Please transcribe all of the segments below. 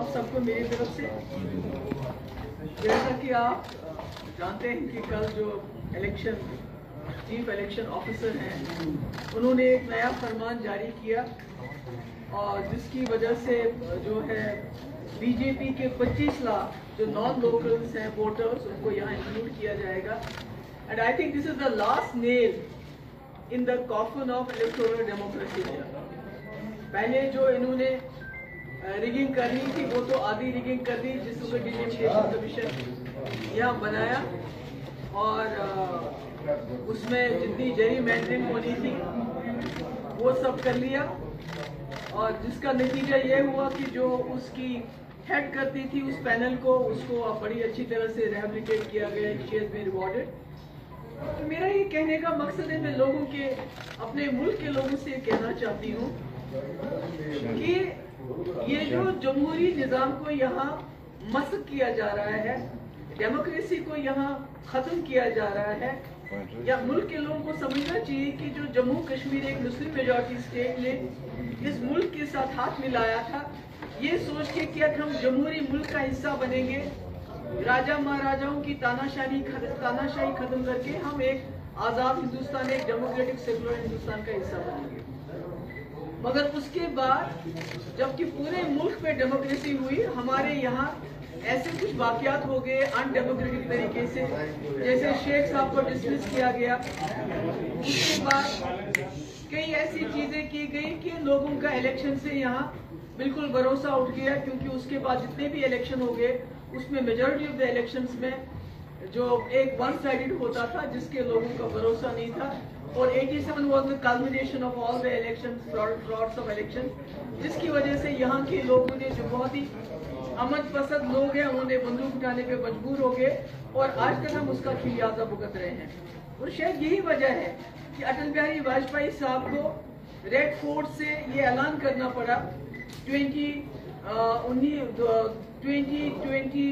आप सबको मेरी तरफ़ से। जैसा कि आप जानते हैं कि कल जो इलेक्शन चीफ इलेक्शन ऑफिसर हैं, उन्होंने एक नया फरमान जारी किया और जिसकी वजह से जो है बीजेपी के 25 लाख जो नॉन लोकल्स हैं वोटर्स उनको यहाँ इंक्लूड किया जाएगा। And I think this is the last nail in the coffin of electoral democracy पहले जो इन्होंने रिगिंग करनी थी, वो तो आधी रिगिंग कर दी डिलिमिटेशन कमीशन यहाँ बनाया। और उसमें जितनी जेरी मैंडरिंग होनी थी, वो सब कर लिया। और जिसका नतीजा ये हुआ कि जो उसकी हेड करती थी उस पैनल को, उसको बड़ी अच्छी तरह से रिहेबिलिटेट किया गया शी हैज़ बीन रिवॉर्डेड तो मेरा ये कहने का मकसद है, मैं लोगों के, अपने मुल्क के लोगों से कहना चाहती हूँ कि ये जो जमहूरी निज़ाम को यहाँ मस्क किया जा रहा है, डेमोक्रेसी को यहाँ खत्म किया जा रहा है, या मुल्क के लोगों को समझना चाहिए कि जो जम्मू कश्मीर एक मुस्लिम मेजोरिटी स्टेट ने इस मुल्क के साथ हाथ मिलाया था, ये सोच के कि अगर हम जमहूरी मुल्क का हिस्सा बनेंगे, राजा महाराजाओं की तानाशाही तानाशाही खत्म करके हम एक आज़ाद हिंदुस्तान, एक डेमोक्रेटिक सेकुलर हिंदुस्तान का हिस्सा बनेंगे। मगर उसके बाद जबकि पूरे मुल्क में डेमोक्रेसी हुई, हमारे यहाँ ऐसे कुछ वाकयात हो गए अनडेमोक्रेटिक तरीके से, जैसे शेख साहब को डिसमिस किया गया। उसके बाद कई ऐसी चीज़ें की गई कि लोगों का इलेक्शन से यहाँ बिल्कुल भरोसा उठ गया, क्योंकि उसके बाद जितने भी इलेक्शन हो गए, उसमें मेजोरिटी ऑफ़ द इलेक्शंस में जो एक वन साइडेड होता था, जिसके लोगों का भरोसा नहीं था। और 87 was the culmination of all the elections frauds of elections, जिसकी वजह से यहाँ के लोगों ने जो बहुत ही अमन पसंद लोग हैं, उन्होंने बंदूक उठाने पे मजबूर हो गए और आज तक हम उसका खिलियाजा भुगत रहे हैं। और शायद यही वजह है कि अटल बिहारी वाजपेयी साहब को रेड फोर्ट से ये ऐलान करना पड़ा। ट्वेंटी उन्नीस twenty twenty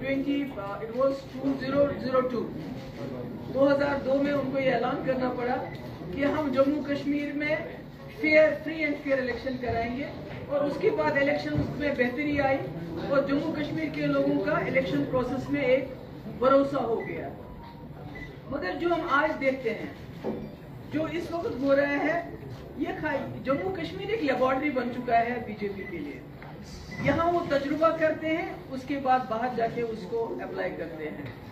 twenty it was two zero zero two 2002 में उनको ये ऐलान करना पड़ा कि हम जम्मू कश्मीर में fair free and fair election कराएँगे और उसके बाद इलेक्शन में बेहतरी आई और जम्मू कश्मीर के लोगों का इलेक्शन प्रोसेस में एक भरोसा हो गया। मगर जो हम आज देखते हैं, जो इस वक्त हो रहा है, ये जम्मू कश्मीर एक लेबोरेटरी बन चुका है बीजेपी के लिए। यहाँ वो तजुर्बा करते हैं, उसके बाद बाहर जाके उसको अप्लाई करते हैं।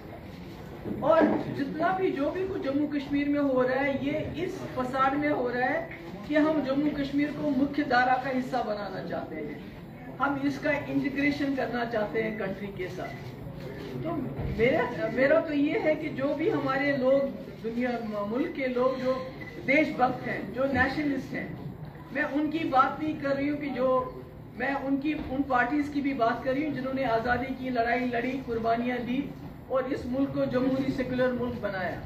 और जितना भी जो भी कुछ जम्मू कश्मीर में हो रहा है, ये इस फसाद में हो रहा है कि हम जम्मू कश्मीर को मुख्य धारा का हिस्सा बनाना चाहते हैं। हम इसका इंटीग्रेशन करना चाहते हैं कंट्री के साथ। तो मेरा मेरा तो ये है कि जो भी हमारे लोग, दुनिया, मुल्क के लोग, जो देशभक्त हैं, जो नेशनलिस्ट हैं, मैं उनकी बात नहीं कर रही हूँ कि जो, मैं उनकी, उन पार्टीज़ की भी बात कर रही हूँ जिन्होंने आज़ादी की लड़ाई लड़ी, कुर्बानियाँ दी। और इस मुल्क को जमहूरी सेकुलर मुल्क बनाया।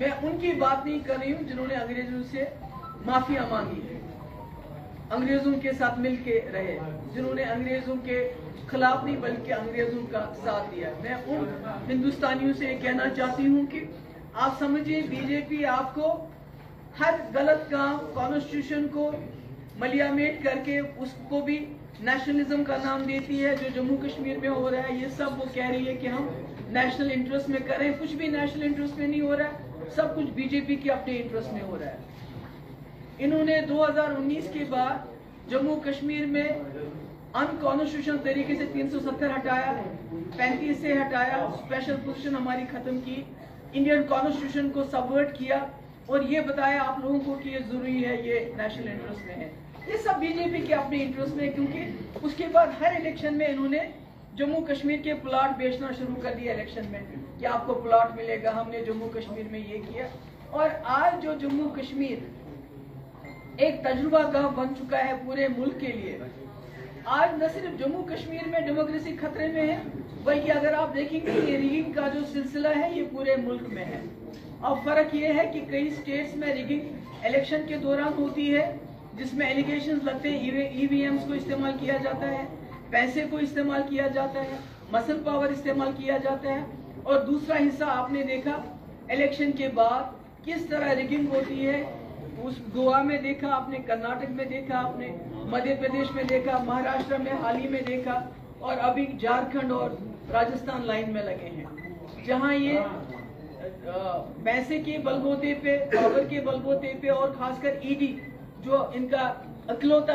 मैं उनकी बात नहीं कर रही हूँ जिन्होंने अंग्रेज़ों से माफिया मांगी है। अंग्रेज़ों के साथ मिल के रहे, जिन्होंने अंग्रेज़ों के खिलाफ नहीं, बल्कि अंग्रेज़ों का साथ दिया मैं उन हिंदुस्तानियों से कहना चाहती हूँ कि आप समझिए, बीजेपी आपको हर गलत काम कॉन्स्टिट्यूशन को मलियामेट करके उसको भी नेशनलिज्म का नाम देती है, जो जम्मू कश्मीर में हो रहा है, ये सब वो कह रही है कि हम नेशनल इंटरेस्ट में करें। कुछ भी नेशनल इंटरेस्ट में नहीं हो रहा है सब कुछ बीजेपी के अपने इंटरेस्ट में हो रहा है। इन्होंने 2019 के बाद जम्मू कश्मीर में अनकॉन्स्टिट्यूशन तरीके से 370 हटाया 35 से हटाया स्पेशल पोजिशन हमारी खत्म की इंडियन कॉन्स्टिट्यूशन को सबवर्ट किया, और ये बताया आप लोगों को कि ये ज़रूरी है, ये नेशनल इंटरेस्ट में है। ये सब बीजेपी के अपने इंटरेस्ट में, क्योंकि उसके बाद हर इलेक्शन में इन्होंने जम्मू कश्मीर के प्लाट बेचना शुरू कर दिया इलेक्शन में, कि आपको प्लाट मिलेगा, हमने जम्मू कश्मीर में ये किया। और आज जो जम्मू कश्मीर एक तजुर्बा गाँव बन चुका है पूरे मुल्क के लिए, आज न सिर्फ़ जम्मू कश्मीर में डेमोक्रेसी खतरे में है, बल्कि अगर आप देखेंगे, ये रिगिंग का जो सिलसिला है, ये पूरे मुल्क में है। अब फ़र्क ये है कि कई स्टेट्स में रिगिंग इलेक्शन के दौरान होती है जिसमें एलिगेशन लगते हैं ईवीएम्स को इस्तेमाल किया जाता है, पैसे को इस्तेमाल किया जाता है मसल पावर इस्तेमाल किया जाता है। और दूसरा हिस्सा आपने देखा इलेक्शन के बाद किस तरह रिगिंग होती है, उस गोवा में देखा, आपने कर्नाटक में देखा, आपने मध्य प्रदेश में देखा, महाराष्ट्र में, हाल ही में देखा, और अभी झारखंड और राजस्थान लाइन में लगे हैं। जहाँ ये पैसे के बलबोते पे पावर के बलबोते पे और खासकर ईडी जो इनका अकलौता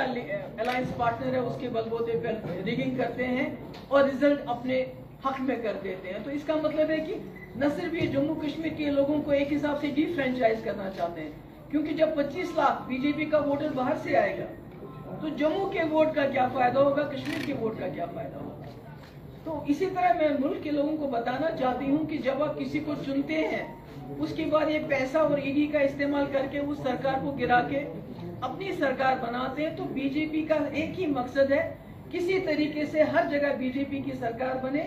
अलायंस पार्टनर है, उसके बलबोते पे रिगिंग करते हैं और रिज़ल्ट अपने हक में कर देते हैं। तो इसका मतलब है कि न सिर्फ़ ये जम्मू कश्मीर के लोगों को एक हिसाब से डिफ्रेंचाइज करना चाहते हैं, क्योंकि जब 25 लाख बीजेपी का वोटर बाहर से आएगा तो जम्मू के वोट का क्या फ़ायदा होगा, कश्मीर के वोट का क्या फ़ायदा होगा? तो इसी तरह मैं मुल्क के लोगों को बताना चाहती हूँ कि जब आप किसी को चुनते हैं, उसके बाद ये पैसा और ईडी का इस्तेमाल करके उस सरकार को गिरा के अपनी सरकार बनाते हैं तो बीजेपी का एक ही मकसद है किसी तरीके से हर जगह बीजेपी की सरकार बने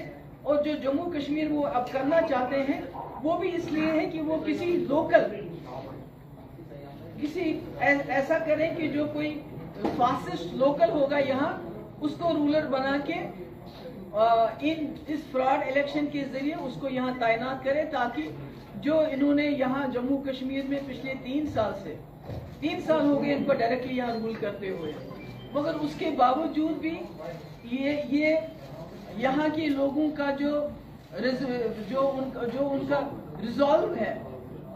और जो जम्मू कश्मीर वो अब करना चाहते हैं, वो भी इसलिए है कि वो किसी लोकल, किसी ऐसा करें कि जो कोई फासिस्ट लोकल होगा यहाँ, उसको रूलर बना के इन, इस फ्रॉड इलेक्शन के ज़रिए उसको यहाँ तैनात करें, ताकि जो इन्होंने यहाँ जम्मू कश्मीर में पिछले तीन साल से तीन साल हो गए इनको डायरेक्टली यहाँ रूल करते हुए। मगर उसके बावजूद भी ये ये यहाँ के लोगों का जो जो उनका जो उनका रिजॉल्व है,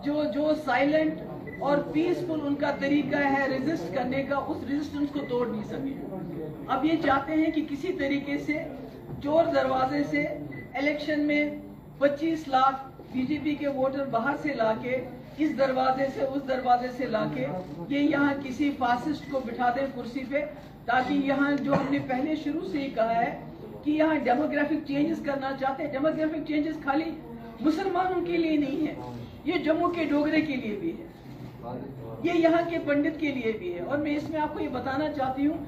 जो जो साइलेंट और पीसफुल उनका तरीका है रेजिस्ट करने का, उस रेजिस्टेंस को तोड़ नहीं सके। अब ये चाहते हैं कि किसी तरीके से चोर दरवाजे से इलेक्शन में 25 लाख बीजेपी के वोटर बाहर से लाके इस दरवाजे से, उस दरवाजे से लाके ये यहाँ किसी फासिस्ट को बिठा दें कुर्सी पे, ताकि यहाँ जो हमने पहले शुरू से ही कहा है कि यहाँ डेमोग्राफिक चेंजेस करना चाहते हैं। डेमोग्राफिक चेंजेस खाली मुसलमानों के लिए नहीं है, ये जम्मू के डोगरे के लिए भी है। ये यहाँ के पंडित के लिए भी है। और मैं इसमें आपको ये बताना चाहती हूँ,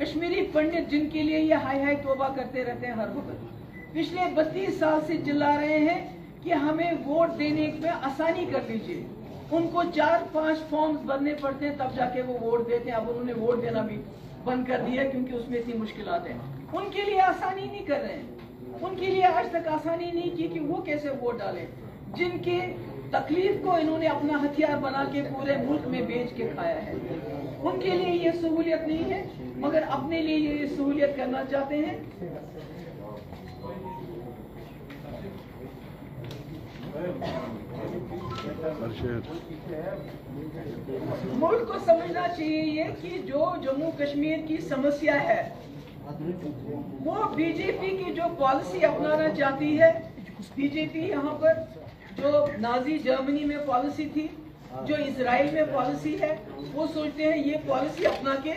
कश्मीरी पंडित जिनके लिए ये हाई हाई तोबा करते रहते हैं हर वक्त। पिछले बत्तीस साल से चिल्ला रहे हैं कि हमें वोट देने में आसानी कर दीजिए उनको चार, पाँच फॉर्म्स भरने पड़ते हैं, तब जाके वो वोट देते हैं। अब उन्होंने वोट देना भी बंद कर दिया क्योंकि उसमें इतनी मुश्किल हैं। उनके लिए आसानी नहीं कर रहे हैं। उनके लिए आज तक आसानी नहीं की कि वो कैसे वोट डालें। जिनके तकलीफ़ को इन्होंने अपना हथियार बना के पूरे मुल्क में बेच के खाया है। उनके लिए ये सहूलियत नहीं है, मगर अपने लिए ये सहूलियत करना चाहते हैं। मुल्क को समझना चाहिए कि जो जम्मू कश्मीर की समस्या है, वो बीजेपी की जो पॉलिसी अपनाना चाहती है बीजेपी यहाँ पर जो नाजी जर्मनी में पॉलिसी थी, जो इसराइल में पॉलिसी है, वो सोचते हैं ये पॉलिसी अपना के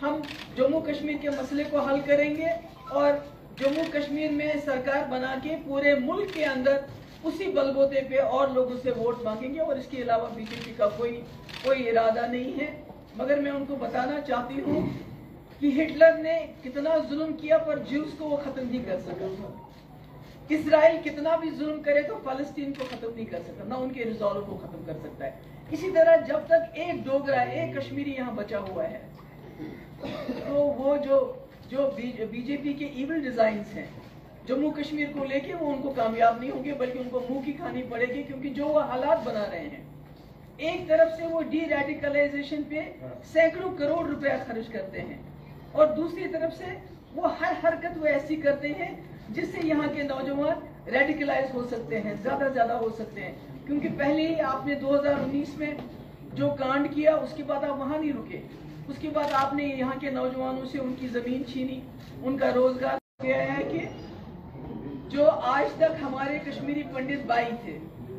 हम जम्मू कश्मीर के मसले को हल करेंगे और जम्मू कश्मीर में सरकार बना के पूरे मुल्क के अंदर उसी बलबोते पे और लोगों से वोट मांगेंगे और इसके अलावा बीजेपी का कोई कोई इरादा नहीं है। मगर मैं उनको बताना चाहती हूँ कि हिटलर ने कितना जुल्म किया पर ज्यूस को वो खत्म नहीं कर सका। इसराइल कितना भी जुल्म करे तो फलस्तीन को खत्म नहीं कर सकता ना उनके रिजॉल्व को खत्म कर सकता है। इसी तरह जब तक एक डोगरा, एक कश्मीरी यहाँ बचा हुआ है तो वो जो जो बीजेपी के इवल डिज़ाइन हैं जम्मू कश्मीर को लेके वो उनको कामयाब नहीं होंगे, बल्कि उनको मुँह की खानी पड़ेगी, क्योंकि जो वो हालात बना रहे हैं, एक तरफ़ से वो डी रेडिकलाइजेशन पे सैकड़ों करोड़ रुपया खर्च करते हैं, और दूसरी तरफ़ से वो हर हरकत वो ऐसी करते हैं, जिससे यहाँ के नौजवान रेडिकलाइज हो सकते हैं, ज़्यादा ज़्यादा हो सकते हैं। क्योंकि पहले ही आपने 2019 में जो कांड किया, उसके बाद आप वहाँ नहीं रुके। उसके बाद आपने यहाँ के नौजवानों से उनकी ज़मीन छीनी, उनका रोज़गार है कि जो आज तक हमारे कश्मीरी पंडित भाई थे,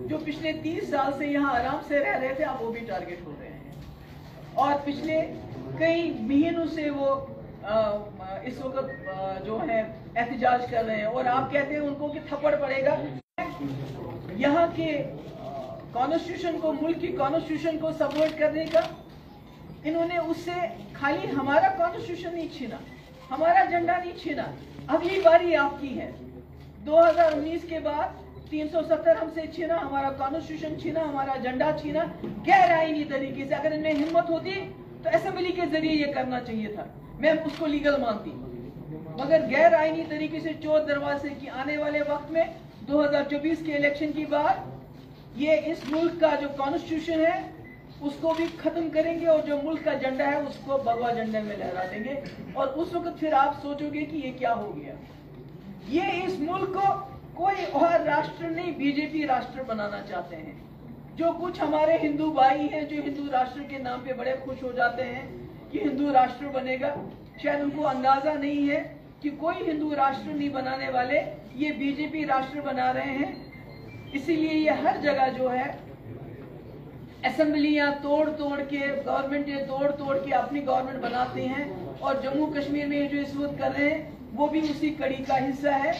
जो पिछले तीस साल से यहाँ आराम से रह रहे थे, अब वो भी टारगेट हो रहे हैं। और पिछले कई महीनों से वो इस वक्त जो है, एहतजाज कर रहे हैं। और आप कहते हैं उनको कि थप्पड़ पड़ेगा। यहाँ के कॉन्स्टिट्यूशन को, मुल्क की कॉन्स्टिट्यूशन को सपोर्ट करने का, इन्होंने उससे खाली हमारा कॉन्स्टिट्यूशन नहीं छीना, हमारा झंडा नहीं छीना। अगली बारी आपकी है। 2019 के बाद 370 हमसे छीना, हमारा कॉन्स्टिट्यूशन छीना, हमारा झंडा छीना आईनी तरीके से। अगर इन्हें हिम्मत होती तो असेंबली के ज़रिए ये करना चाहिए था। मैं उसको लीगल मानती मगर गैर आईनी तरीके से चोर दरवाजे की आने वाले वक्त में 2024 के इलेक्शन की बात ये इस मुल्क का जो कॉन्स्टिट्यूशन है, उसको भी खत्म करेंगे और जो मुल्क का झंडा है, उसको भगवा झंडे में लहरा देंगे। और उस वक्त फिर आप सोचोगे कि ये क्या हो गया। ये इस मुल्क को कोई और राष्ट्र नहीं, बीजेपी राष्ट्र बनाना चाहते हैं। जो कुछ हमारे हिंदू भाई हैं, जो हिंदू राष्ट्र के नाम पे बड़े खुश हो जाते हैं कि हिंदू राष्ट्र बनेगा, शायद उनको अंदाज़ा नहीं है कि कोई हिंदू राष्ट्र नहीं बनाने वाले ये बीजेपी राष्ट्र बना रहे हैं। इसीलिए ये हर जगह जो है असेंबलियाँ तोड़ तोड़ के, गवर्नमेंट तोड़ तोड़ के अपनी गवर्नमेंट बनाते हैं और जम्मू कश्मीर में जो इस वक्त कर रहे हैं वो भी उसी कड़ी का हिस्सा है।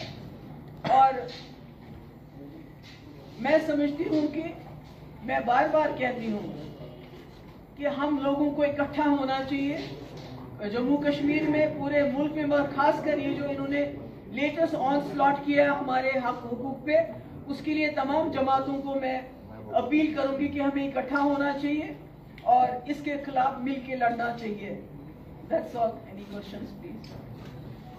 और मैं समझती हूँ कि मैं बार बार कहती हूँ कि हम लोगों को इकट्ठा होना चाहिए। जम्मू कश्मीर में पूरे मुल्क में, और खास कर ये जो इन्होंने लेटेस्ट ऑन स्लॉट किया हमारे हक हुकूक पे, उसके लिए तमाम जमातों को मैं अपील करूँगी कि हमें इकट्ठा होना चाहिए और इसके खिलाफ मिल के लड़ना चाहिए। That's all any questions please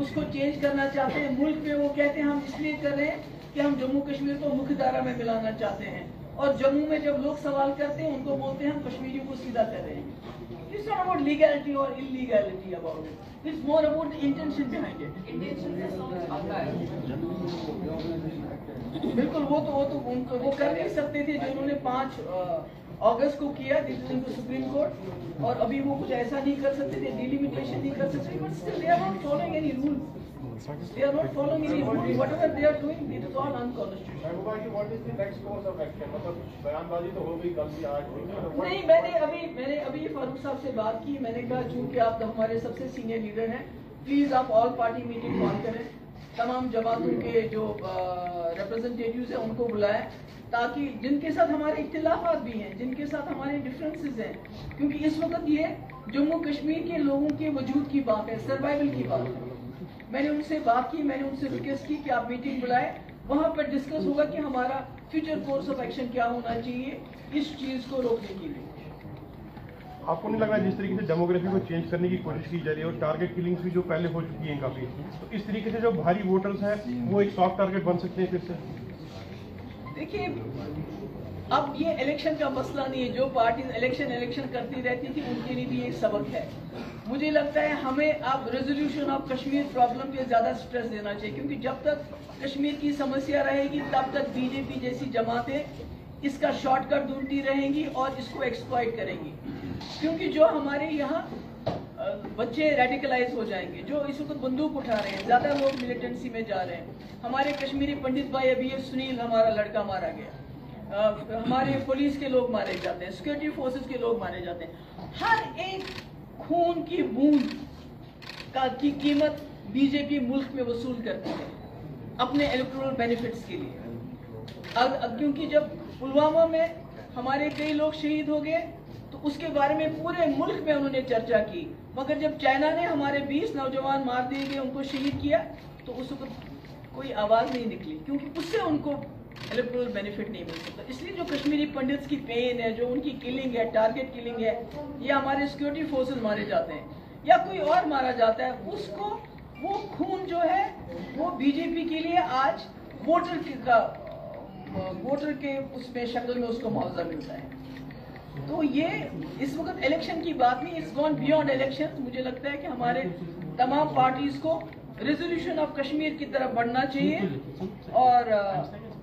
उसको चेंज करना चाहते हैं मुल्क में वो कहते हैं, हम इसलिए कर रहे हैं कि हम जम्मू कश्मीर को मुख्य धारा में मिलाना चाहते हैं और जम्मू में जब लोग सवाल करते हैं, उनको बोलते हैं, हम कश्मीरियों को सीधा कर रहे हैं It's not about legality or illegality about it. It's more about the intention behind it. intention से sounds आता है बिल्कुल, वो तो वो तो वो कर नहीं सकते थे जो उन्होंने पाँच अगस्त को किया दिल्ली सुप्रीम कोर्ट और अभी वो कुछ ऐसा नहीं कर सकते थे डिलिमिटेशन नहीं कर सकते but still they are not following any rule they are not following any rule whatever they are doing it is all unconstitutional Mehbooba ji what is the next course of action मतलब बयानबाजी तो हो गई कल भी आज what- नहीं मैंने अभी मैंने अभी फारूक साहब से बात की मैंने कहा चूँकि आप तो हमारे सबसे सीनियर लीडर हैं प्लीज़ आप ऑल पार्टी मीटिंग कॉल करें। तमाम जमातों के जो रिप्रेजेंटेटिव्स हैं, उनको बुलाएँ, ताकि जिनके साथ हमारे इख्तिलाफात भी हैं, जिनके साथ हमारे डिफरेंसेस हैं, क्योंकि इस वक्त ये जम्मू कश्मीर के लोगों के वजूद की बात है सर्वाइवल की बात है। मैंने उनसे बात की, मैंने उनसे रिक्वेस्ट की कि आप मीटिंग बुलाएँ, वहाँ पर डिस्कस होगा कि हमारा फ्यूचर कोर्स ऑफ़ एक्शन क्या होना चाहिए, इस चीज़ को रोकने के लिए। आपको नहीं लग रहा जिस तरीके से डेमोग्राफी को चेंज करने की कोशिश की जा रही है और टारगेट किलिंग्स भी जो पहले हो चुकी हैं काफ़ी। तो इस तरीके से जो भारी वोटर्स हैं, वो एक सॉफ्ट टारगेट बन सकते हैं फिर से। देखिए, अब ये इलेक्शन का मसला नहीं है। जो पार्टी इलेक्शन इलेक्शन करती रहती थी, उनके लिए भी ये सबक है। मुझे लगता है हमें अब रेजोल्यूशन ऑफ़ कश्मीर प्रॉब्लम पे ज़्यादा स्ट्रेस देना चाहिए, क्योंकि जब तक कश्मीर की समस्या रहेगी, तब तक बीजेपी जैसी जमातें इसका शॉर्टकट ढूंढती रहेंगी और इसको एक्सप्लॉइट करेंगी। क्योंकि जो हमारे यहाँ बच्चे रेडिकलाइज हो जाएँगे जो इस वक्त बंदूक उठा रहे हैं ज़्यादा लोग मिलिटेंसी में जा रहे हैं। हमारे कश्मीरी पंडित भाई अभी सुनील हमारा लड़का मारा गया। अ, हमारे पुलिस के लोग मारे जाते हैं सिक्योरिटी फोर्सेस के लोग मारे जाते हैं। हर एक खून की बूंद का की कीमत बीजेपी मुल्क में वसूल करती है अपने इलेक्टोरल बेनिफिट्स के लिए। अब क्योंकि जब पुलवामा में हमारे कई लोग शहीद हो गए। तो उसके बारे में पूरे मुल्क में उन्होंने चर्चा की। मगर जब चाइना ने हमारे 20 नौजवान मार दिए गए, उनको शहीद किया तो उस वक्त कोई आवाज़ नहीं निकली, क्योंकि उससे उनको इलेक्ट्रोल बेनिफिट नहीं मिल सकता। इसलिए जो कश्मीरी पंडित्स की पेन है, जो उनकी किलिंग है टारगेट किलिंग है, या हमारे सिक्योरिटी फोर्सेज मारे जाते हैं। या कोई और मारा जाता है, उसको वो खून जो है, वो बीजेपी के लिए आज वोटर का वोटर के उसमें शक्ल में उसको मुआवजा मिलता है। तो ये इस वक्त इलेक्शन की बात नहीं इट्स गॉन बियॉन्ड इलेक्शन मुझे लगता है कि हमारे तमाम पार्टीज़ को रेजोल्यूशन ऑफ़ कश्मीर की तरफ़ बढ़ना चाहिए। और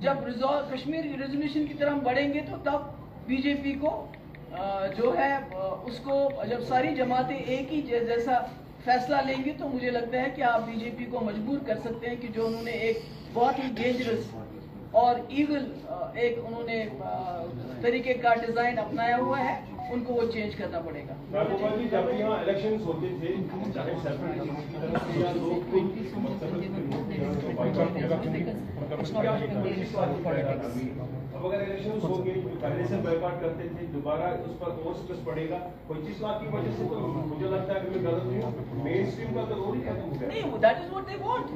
जब रिजॉल्व कश्मीर रेजोल्यूशन की तरफ़ बढ़ेंगे तो तब बीजेपी को जो है उसको जब सारी जमातें एक ही जैसा फैसला लेंगे तो मुझे लगता है कि आप बीजेपी को मजबूर कर सकते हैं कि जो उन्होंने एक बहुत ही डेंजरस और ईविल एक उन्होंने तरीके का डिज़ाइन अपनाया हुआ है उनको वो चेंज करना पड़ेगा। जब यहाँ इलेक्शन होते थे कोई politics. अब अगर इलेक्शन हो गए पहले से बैकआउट करते थे दोबारा उस पर और स्ट्रेस पड़ेगा। पच्चीस लाख की वजह से तो मुझे लगता है कि मैं गलत हूँ। मेन स्ट्रीम का तो रोल ही खत्म हो गया। नहीं that is what they want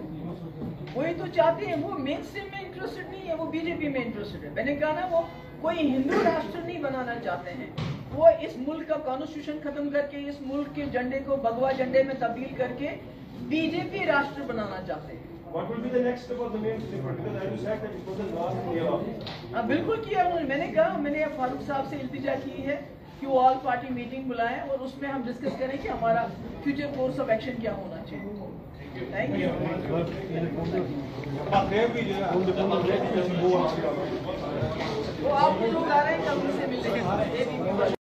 वही तो चाहते हैं वो मेन स्ट्रीम में इंटरेस्टेड नहीं है वो बीजेपी में इंटरेस्टेड है मैंने कहा ना वो कोई हिंदू राष्ट्र नहीं बनाना चाहते हैं वो इस मुल्क का कॉन्स्टिट्यूशन खत्म करके इस मुल्क के झंडे को भगवा झंडे में तब्दील करके बीजेपी राष्ट्र बनाना चाहते हैं What will be the next step of the mainstream? Because as you said that it was the last year. हाँ बिल्कुल किया उन्होंने मैंने कहा मैंने फारूक साहब से इल्तिजा की है कि वो ऑल पार्टी मीटिंग बुलाएँ और उसमें हम डिस्कस करें कि हमारा फ्यूचर कोर्स ऑफ़ एक्शन क्या होना चाहिए वो आप लोग आ रहे हैं कभी से मिलेंगे